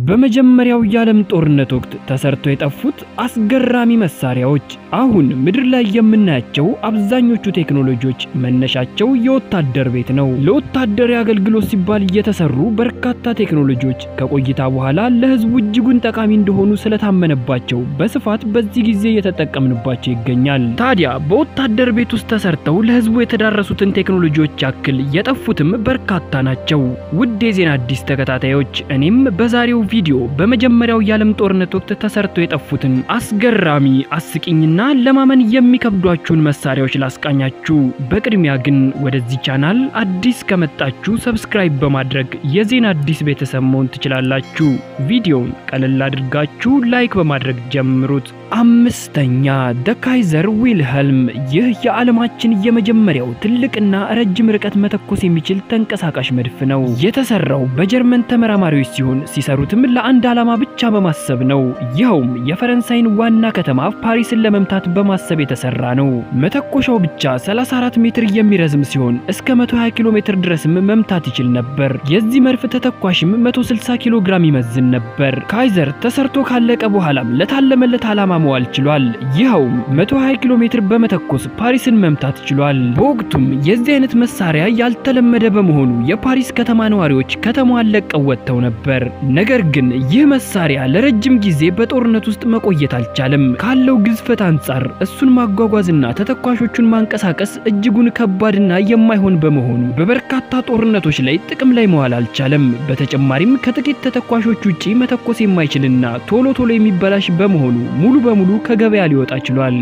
በመጀመሪያው የዓለም ጦርነት ወቅት ተሰርተው የጠፉት አስገራሚ መሳሪያዎች። አሁን ምድር ላይ የምናያቸው አብዛኞቹ ቴክኖሎጂዎች መነሻቸው የወታደር ቤት ነው። ለወታደራዊ አገልግሎት ሲባል የተሰሩ በርካታ ቴክኖሎጂዎች ከቆይታ በኋላ ለሕዝቡ እጅጉን ጠቃሚ እንደሆኑ ስለታመነባቸው በስፋት በዚህ ጊዜ እየተጠቀምንባቸው ይገኛል። ታዲያ በወታደር ቤት ውስጥ ተሰርተው ለሕዝቡ የተዳረሱትን ቴክኖሎጂዎች ያክል የጠፉትም በርካታ ናቸው። ውድ የዜና አዲስ ተከታታዮች እኔም በዛሬው ቪዲዮ በመጀመሪያው የዓለም ጦርነት ወቅት ተሰርተው የጠፉትን አስገራሚ አስቂኝና ለማመን የሚከብዷችሁን መሳሪያዎች ላስቃኛችሁ። በቅድሚያ ግን ወደዚህ ቻናል አዲስ ከመጣችሁ subscribe በማድረግ የዜና አዲስ ቤተሰብ መሆን ትችላላችሁ። ቪዲዮውን ቀለል አድርጋችሁ like በማድረግ ጀምሩት። አምስተኛ The ካይዘር ዊልሄልም። ይህ የዓለማችን የመጀመሪያው ትልቅና ረጅም ርቀት መተኮስ የሚችል ተንቀሳቃሽ መድፍ ነው። የተሰራው በጀርመን ተመራማሪዎች ሲሆን ሲሰሩትም ለአንድ ዓላማ ብቻ በማሰብ ነው። ይኸውም የፈረንሳይን ዋና ከተማ ፓሪስን ለመምታት በማሰብ የተሰራ ነው። መተኮሻው ብቻ 34 ሜትር የሚረዝም ሲሆን እስከ 120 ኪሎ ሜትር ድረስም መምታት ይችል ነበር። የዚህ መድፍ ተተኳሽም 160 ኪሎ ግራም ይመዝን ነበር። ካይዘር ተሰርቶ ካለቀ በኋላም ለታለመለት ዓላማ መዋል ችሏል። ይኸውም 120 ኪሎ ሜትር በመተኮስ ፓሪስን መምታት ችሏል። በወቅቱም የዚህ አይነት መሳሪያ ያልተለመደ በመሆኑ የፓሪስ ከተማ ነዋሪዎች ከተማዋን ለቀው ወጥተው ነበር። ነገር ግን ይህ መሳሪያ ለረጅም ጊዜ በጦርነት ውስጥ መቆየት አልቻለም። ካለው ግዝፈት አንጻር እሱን ማጓጓዝና ተተኳሾቹን ማንቀሳቀስ እጅጉን ከባድና የማይሆን በመሆኑ በበርካታ ጦርነቶች ላይ ጥቅም ላይ መዋል አልቻለም። በተጨማሪም ከጥቂት ተተኳሾች ውጪ መተኮስ የማይችልና ቶሎ ቶሎ የሚበላሽ በመሆኑ ሙሉ በሙሉ ከገበያ ሊወጣ ችሏል።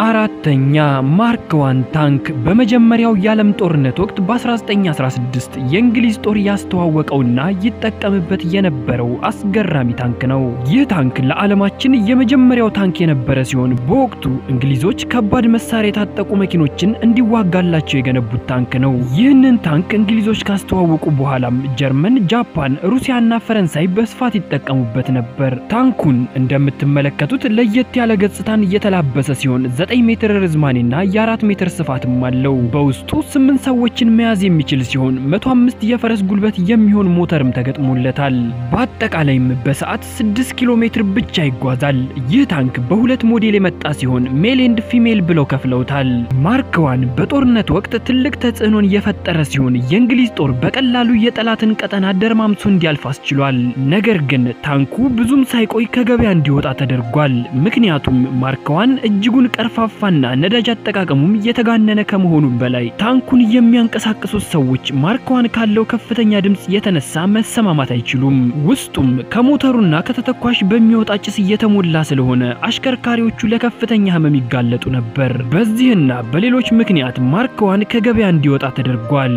አራተኛ Mark One tank በመጀመሪያው የዓለም ጦርነት ወቅት በ1916 የእንግሊዝ ጦር ያስተዋወቀውና ይጠቀምበት የነበረው አስገራሚ ታንክ ነው። ይህ ታንክ ለዓለማችን የመጀመሪያው ታንክ የነበረ ሲሆን በወቅቱ እንግሊዞች ከባድ መሳሪያ የታጠቁ መኪኖችን እንዲዋጋላቸው የገነቡት ታንክ ነው። ይህንን ታንክ እንግሊዞች ካስተዋወቁ በኋላም ጀርመን፣ ጃፓን፣ ሩሲያና ፈረንሳይ በስፋት ይጠቀሙበት ነበር። ታንኩን እንደምትመለከቱት ለየት ያለ ገጽታን እየተላበሰ ሲሆን 9 ሜትር ርዝማኔና የ4 ሜትር ስፋትም አለው። በውስጡ 8 ሰዎችን መያዝ የሚችል ሲሆን 105 የፈረስ ጉልበት የሚሆን ሞተርም ተገጥሞለታል። በአጠቃላይም በሰዓት 6 ኪሎ ሜትር ብቻ ይጓዛል። ይህ ታንክ በሁለት ሞዴል የመጣ ሲሆን male and female ብለው ከፍለውታል። Mark One በጦርነት ወቅት ትልቅ ተጽዕኖን የፈጠረ ሲሆን የእንግሊዝ ጦር በቀላሉ የጠላትን ቀጠና ደርማምሶ እንዲያልፍ አስችሏል። ነገር ግን ታንኩ ብዙም ሳይቆይ ከገበያ እንዲወጣ ተደርጓል። ምክንያቱም Mark One እጅጉን ቀርፋፋና ነዳጅ አጠቃቀሙም የተጋነነ ከመሆኑ በላይ ታንኩን የሚያንቀሳቅሱት ሰዎች Mark One ካለው ከፍተኛ ድምፅ የተነሳ መሰማማት አይችሉም። ውስጡም ከሞተሩና ከተተኳሽ በሚወጣ ጭስ እየተሞላ ስለሆነ አሽከርካሪዎቹ ለከፍተኛ ሕመም ይጋለጡ ነበር። በዚህና በሌሎች ምክንያት Mark One ከገበያ እንዲወጣ ተደርጓል።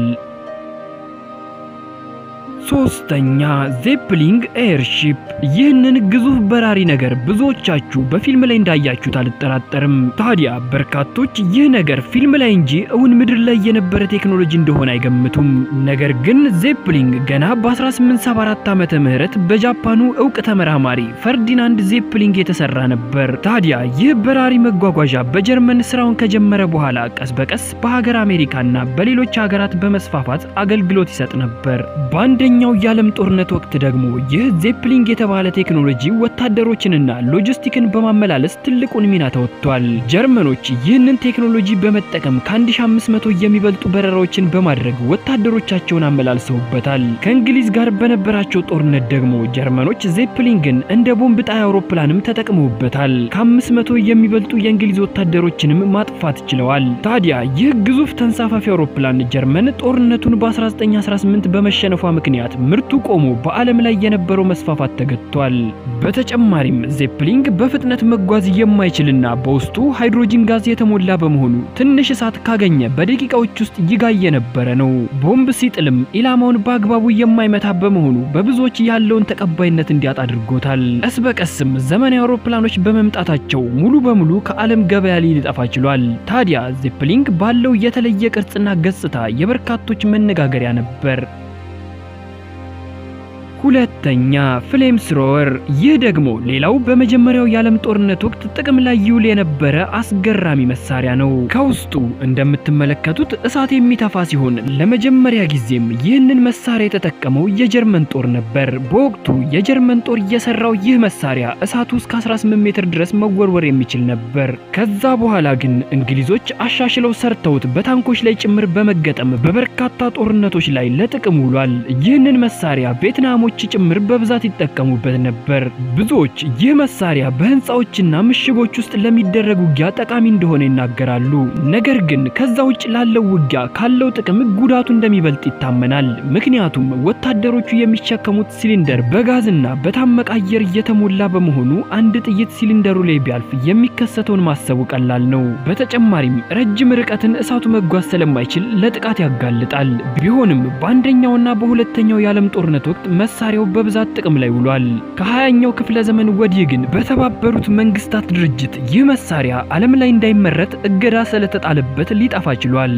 ሶስተኛ ዜፕሊንግ airship። ይህንን ግዙፍ በራሪ ነገር ብዙዎቻችሁ በፊልም ላይ እንዳያችሁት አልጠራጠርም። ታዲያ በርካቶች ይህ ነገር ፊልም ላይ እንጂ እውን ምድር ላይ የነበረ ቴክኖሎጂ እንደሆነ አይገምቱም። ነገር ግን ዜፕሊንግ ገና በ1874 ዓመተ ምህረት በጃፓኑ እውቅ ተመራማሪ ፈርዲናንድ ዜፕሊንግ የተሰራ ነበር። ታዲያ ይህ በራሪ መጓጓዣ በጀርመን ስራውን ከጀመረ በኋላ ቀስ በቀስ በሀገር አሜሪካና በሌሎች ሀገራት በመስፋፋት አገልግሎት ይሰጥ ነበር። በአንደኛ ኛው የዓለም ጦርነት ወቅት ደግሞ ይህ ዜፕሊንግ የተባለ ቴክኖሎጂ ወታደሮችንና ሎጂስቲክን በማመላለስ ትልቁን ሚና ተወጥቷል። ጀርመኖች ይህንን ቴክኖሎጂ በመጠቀም ከ1500 የሚበልጡ በረራዎችን በማድረግ ወታደሮቻቸውን አመላልሰውበታል። ከእንግሊዝ ጋር በነበራቸው ጦርነት ደግሞ ጀርመኖች ዜፕሊንግን እንደ ቦምብ ጣይ አውሮፕላንም ተጠቅመውበታል። ከ500 የሚበልጡ የእንግሊዝ ወታደሮችንም ማጥፋት ችለዋል። ታዲያ ይህ ግዙፍ ተንሳፋፊ አውሮፕላን ጀርመን ጦርነቱን በ1918 በመሸነፏ ምክንያት ምርቱ ቆሞ በዓለም ላይ የነበረው መስፋፋት ተገትቷል። በተጨማሪም ዜፕሊንግ በፍጥነት መጓዝ የማይችልና በውስጡ ሃይድሮጂን ጋዝ የተሞላ በመሆኑ ትንሽ እሳት ካገኘ በደቂቃዎች ውስጥ ይጋይ የነበረ ነው። ቦምብ ሲጥልም ኢላማውን በአግባቡ የማይመታ በመሆኑ በብዙዎች ያለውን ተቀባይነት እንዲያጣ አድርጎታል። ቀስ በቀስም ዘመናዊ አውሮፕላኖች በመምጣታቸው ሙሉ በሙሉ ከዓለም ገበያ ላይ ሊጠፋ ችሏል። ታዲያ ዜፕሊንግ ባለው የተለየ ቅርጽና ገጽታ የበርካቶች መነጋገሪያ ነበር። ሁለተኛ flame thrower። ይህ ደግሞ ሌላው በመጀመሪያው የዓለም ጦርነት ወቅት ጥቅም ላይ ይውል የነበረ አስገራሚ መሳሪያ ነው። ከውስጡ እንደምትመለከቱት እሳት የሚተፋ ሲሆን ለመጀመሪያ ጊዜም ይህንን መሳሪያ የተጠቀመው የጀርመን ጦር ነበር። በወቅቱ የጀርመን ጦር የሰራው ይህ መሳሪያ እሳቱ እስከ 18 ሜትር ድረስ መወርወር የሚችል ነበር። ከዛ በኋላ ግን እንግሊዞች አሻሽለው ሰርተውት በታንኮች ላይ ጭምር በመገጠም በበርካታ ጦርነቶች ላይ ለጥቅም ውሏል። ይህንን መሳሪያ ቬትናሞች ጭምር በብዛት ይጠቀሙበት ነበር። ብዙዎች ይህ መሳሪያ በህንፃዎችና ምሽጎች ውስጥ ለሚደረግ ውጊያ ጠቃሚ እንደሆነ ይናገራሉ። ነገር ግን ከዛ ውጭ ላለው ውጊያ ካለው ጥቅም ጉዳቱ እንደሚበልጥ ይታመናል። ምክንያቱም ወታደሮቹ የሚሸከሙት ሲሊንደር በጋዝና በታመቀ አየር እየተሞላ በመሆኑ አንድ ጥይት ሲሊንደሩ ላይ ቢያልፍ የሚከሰተውን ማሰቡ ቀላል ነው። በተጨማሪም ረጅም ርቀትን እሳቱ መጓዝ ስለማይችል ለጥቃት ያጋልጣል። ቢሆንም በአንደኛውና በሁለተኛው የዓለም ጦርነት ወቅት መሳሪያው በብዛት ጥቅም ላይ ውሏል። ከሀያኛው ክፍለ ዘመን ወዲህ ግን በተባበሩት መንግስታት ድርጅት ይህ መሳሪያ ዓለም ላይ እንዳይመረት እገዳ ስለተጣለበት ሊጠፋ ችሏል።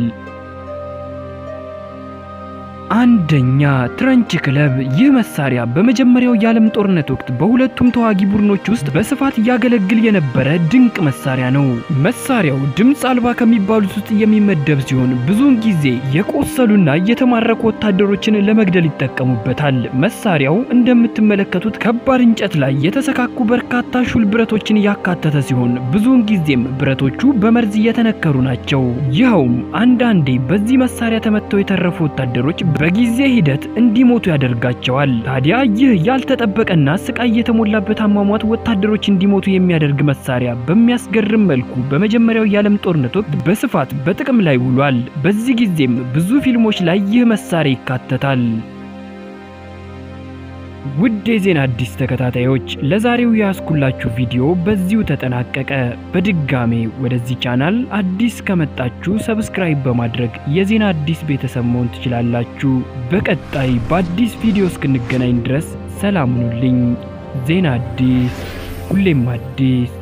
አንደኛ ትረንች ክለብ። ይህ መሳሪያ በመጀመሪያው የዓለም ጦርነት ወቅት በሁለቱም ተዋጊ ቡድኖች ውስጥ በስፋት ያገለግል የነበረ ድንቅ መሳሪያ ነው። መሳሪያው ድምፅ አልባ ከሚባሉት ውስጥ የሚመደብ ሲሆን ብዙውን ጊዜ የቆሰሉና የተማረኩ ወታደሮችን ለመግደል ይጠቀሙበታል። መሳሪያው እንደምትመለከቱት ከባድ እንጨት ላይ የተሰካኩ በርካታ ሹል ብረቶችን ያካተተ ሲሆን ብዙውን ጊዜም ብረቶቹ በመርዝ እየተነከሩ ናቸው። ይኸውም አንዳንዴ በዚህ መሳሪያ ተመተው የተረፉ ወታደሮች በጊዜ ሂደት እንዲሞቱ ያደርጋቸዋል። ታዲያ ይህ ያልተጠበቀና ስቃይ የተሞላበት አሟሟት ወታደሮች እንዲሞቱ የሚያደርግ መሳሪያ በሚያስገርም መልኩ በመጀመሪያው የዓለም ጦርነት ወቅት በስፋት በጥቅም ላይ ውሏል። በዚህ ጊዜም ብዙ ፊልሞች ላይ ይህ መሳሪያ ይካተታል። ውድ የዜና አዲስ ተከታታዮች ለዛሬው ያስኩላችሁ ቪዲዮ በዚሁ ተጠናቀቀ። በድጋሜ ወደዚህ ቻናል አዲስ ከመጣችሁ subscribe በማድረግ የዜና አዲስ ቤተሰብ መሆን ትችላላችሁ። በቀጣይ በአዲስ ቪዲዮ እስክንገናኝ ድረስ ሰላም ሁኑልኝ። ዜና አዲስ ሁሌም አዲስ